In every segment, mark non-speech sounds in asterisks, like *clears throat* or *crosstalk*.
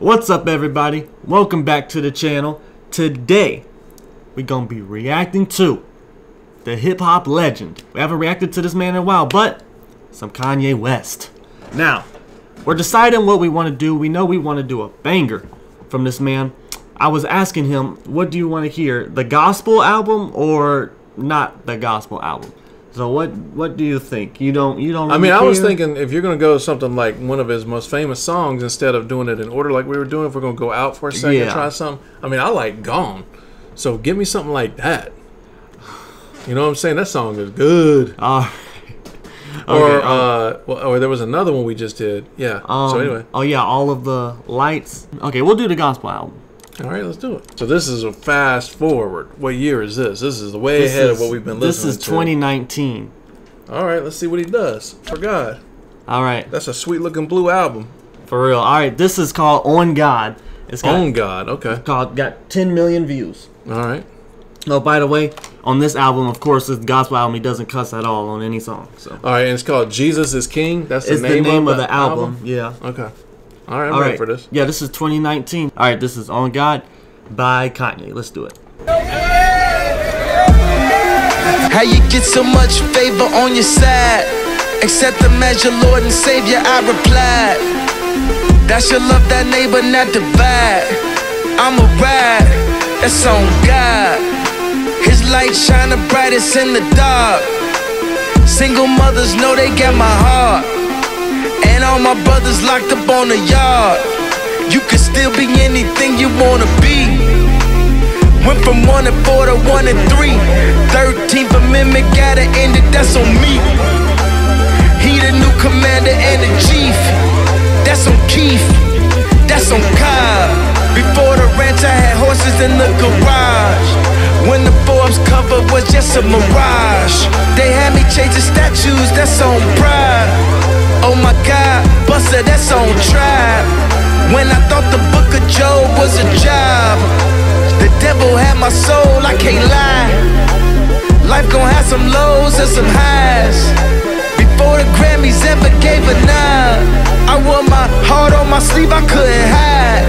What's up everybody? Welcome back to the channel. Today, we're gonna be reacting to the hip hop legend. We haven't reacted to this man in a while, but some Kanye West. Now, we're deciding what we want to do. We know we want to do a banger from this man. I was asking him, what do you want to hear? The gospel album or not the gospel album? So what what do you think? You don't you don't I really mean, I was care? thinking if you're gonna go something like one of his most famous songs instead of doing it in order like we were doing, if we're gonna go out for a second, Yeah. try something. I mean, I like Gone, so give me something like that. You know what I'm saying? That song is good. *laughs* Uh, or okay, um, uh, well, or there was another one we just did. Yeah. um, so anyway, Oh yeah, all of the lights. Okay, we'll do the gospel album. All right, let's do it. So this is a fast forward. What year is this? This is the way This ahead is- of what we've been listening to. This is to. 2019. All right, let's see what he does. For God, All right, that's a sweet looking blue album. for real. All right, this is called On God. It's got, On God. Okay. called got 10 million views. All right. Oh, by the way, on this album, of course, this gospel album, he doesn't cuss at all on any song. So All right, and it's called Jesus is King. That's the it's name, the name of, the the album. Yeah. Okay. All right, I'm All ready right. for this. Yeah, this is 2019. All right, this is On God by Kanye. Let's do it. How you get so much favor on your side? Accept them as your Lord and Savior, I replied. That should love that neighbor, not divide. I'm a ride, that's on God. His light shine the brightest in the dark. Single mothers know they got my heart. And all my brothers locked up on the yard. You can still be anything you wanna be. Went from one and four to one and three. Thirteenth Amendment gotta end it, that's on me. He the new commander and the chief. That's on Keith. That's on Cobb. Before the ranch, I had horses in the garage. When the Forbes cover was just a mirage. They had me chasing statues, that's on pride. Oh my God, Buster, that's on tribe. When I thought the book of Job was a job. The devil had my soul, I can't lie. Life gon' have some lows and some highs. Before the Grammys ever gave a nod, I wore my heart on my sleeve, I couldn't hide.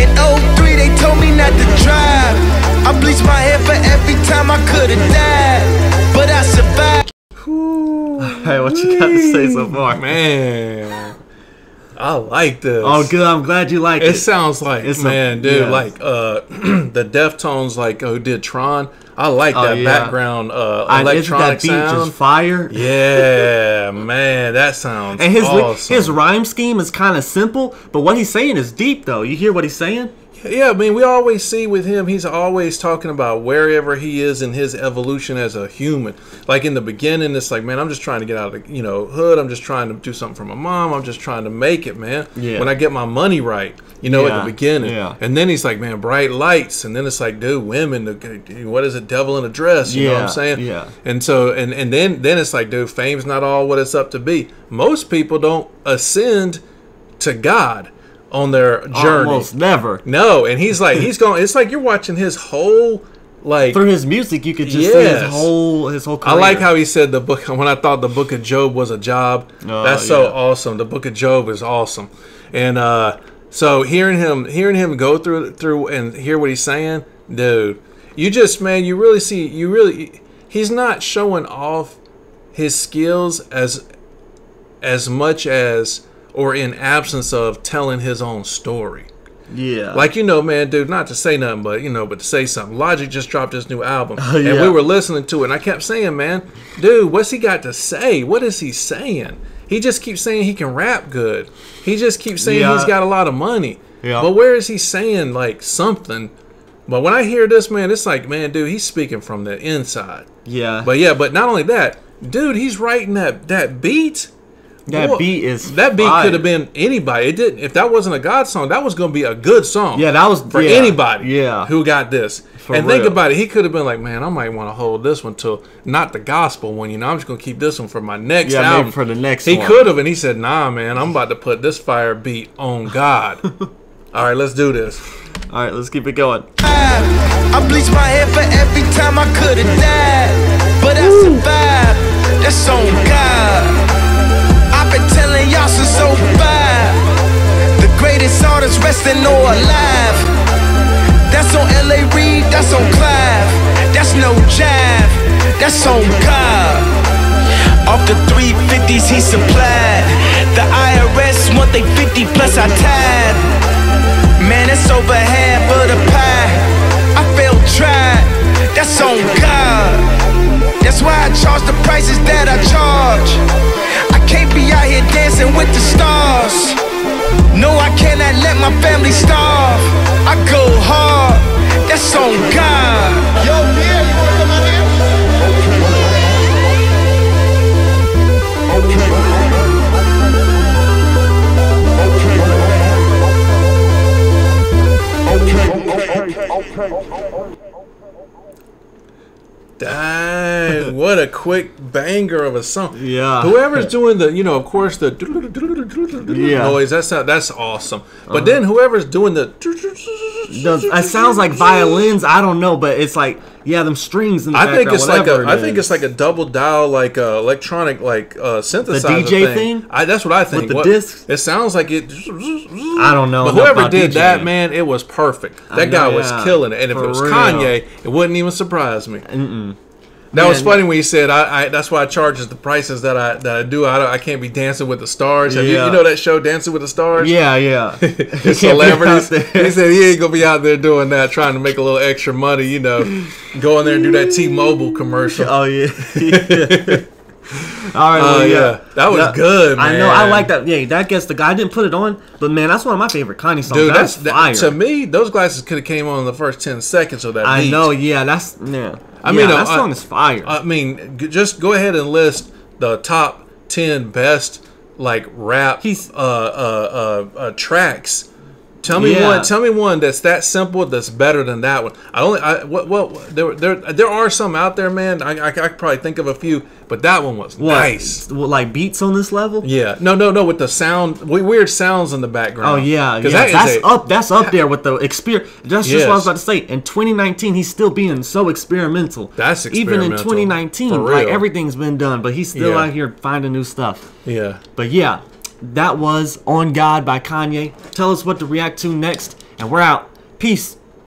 In 03, they told me not to drive. I bleached my hair for every time what you got to say so far? Man, I like this. Oh, good. I'm glad you like It it. sounds like It's a- man, dude, yeah. like uh, *clears throat* the Deftones, like who did Tron. I like Oh, that yeah. background uh, I, isn't electronic that beat sound. just fire? Yeah, *laughs* man, that sounds And his awesome. his rhyme scheme is kind of simple, but what he's saying is deep though. You hear what he's saying? Yeah, I mean, we always see with him, he's always talking about wherever he is in his evolution as a human. Like in the beginning, it's like, man, I'm just trying to get out of the, you know, hood. I'm just trying to do something for my mom. I'm just trying to make it, man. Yeah. When I get my money right, you know, at the beginning. yeah. And then he's like, man, bright lights. And then it's like, dude, women, what is a devil in a dress? You know what Yeah, I'm saying? yeah. And so, and, and then, then it's like, dude, fame's not all what it's up to be. Most people don't ascend to God on their journey. Almost never. No, and he's like he's going. It's like you're watching his whole like. Through his music, you could just see his whole his whole I like how he said the book when I thought the book of Job was a job. Oh, That's so yeah. awesome. The book of Job is awesome, and uh, so hearing him hearing him go through through and hear what he's saying, dude, you just man, you really see you really he's not showing off his skills as as much as or in absence of telling his own story. yeah. Like you know, man, dude, not to say nothing, but you know, but to say something. Logic just dropped his new album, *laughs* and yeah. we were listening to it, and I kept saying, man, dude, what's he got to say? What is he saying? He just keeps saying he can rap good. He just keeps saying Yeah. he's got a lot of money. Yeah. But where is he saying like something? But when I hear this, man, it's like, man, dude, he's speaking from the inside. yeah. But yeah, but not only that, dude, he's writing that that beat. That Boy, beat is that beat could have been anybody. It didn't. If that wasn't a God song, that was going to be a good song. Yeah, that was for yeah, anybody. Yeah. who got this. For and think about it. He could have been like, man, I might want to hold this one till not the gospel one. You know, I'm just going to keep this one for my next Yeah, maybe album. for the next He could have, and he said, nah, man, I'm about to put this fire beat on God. *laughs* All right, let's do this. All right, let's keep it going. I bleached my hair for every time I could've died. But I survived, that's on God. Telling y'all since 05. The greatest artists resting or alive. That's on LA Reid, that's on Clive. That's no jive, that's on God. Off the 350s he supplied. The IRS want they 50 plus I tied. Man, it's over half of the pie. I failed tried, that's on God. That's why I charge the prices that I charge. Quick banger of a song. Yeah. Whoever's doing the, you know, of course, the Yeah. Uh-huh. noise, that's not, that's awesome. But then whoever's doing the. It sounds like violins. I don't know, but it's like yeah, them strings in the I think background, it's like a. it I think it's like a double dial, like uh, electronic, like uh, synthesizer DJ thing? I, that's what I think. the What- discs? It sounds like it. I don't know. But whoever did that, man, it was perfect. That guy was yeah, killing it. And if it was real. Kanye, it wouldn't even surprise me. Mm-mm. That was funny when you said I, I. That's why I charge the prices that I that I do. I, I can't be dancing with the stars. Have you, Yeah. you know that show, Dancing with the Stars? Yeah, yeah. The *laughs* You can't be celebrities. He said he ain't gonna be out there doing that, trying to make a little extra money. You know, go in there and do that T-Mobile commercial. Oh yeah. *laughs* *laughs* All right. Oh well, yeah, that was good. Man. I know. I like that. Yeah, that gets the guy. I didn't put it on, but man, that's one of my favorite Kanye songs. Dude, that's, that's that, fire. to me. Those glasses could have came on in the first ten seconds of that. I beat. know. Yeah, that's yeah. I I mean, uh, that song is fire. I mean, just go ahead and list the top ten best like rap He's- uh, uh, uh, uh, tracks. Tell me Yeah. one. Tell me one that's that simple that's better than that one. I only. I what what there there there are some out there, man. I, I, I could probably think of a few, but that one was what? nice. What, like beats on this level? Yeah. No, no, no. With the sound, weird sounds in the background. Oh yeah, yeah. that that's a- up. That's up there with the experience. That's just what I was about to say. In 2019, he's still being so experimental. That's even in 2019. for Like everything's been done, but he's still Yeah. out here finding new stuff. Yeah. But yeah, that was "On God" by Kanye. Tell us what to react to next, and we're out. Peace.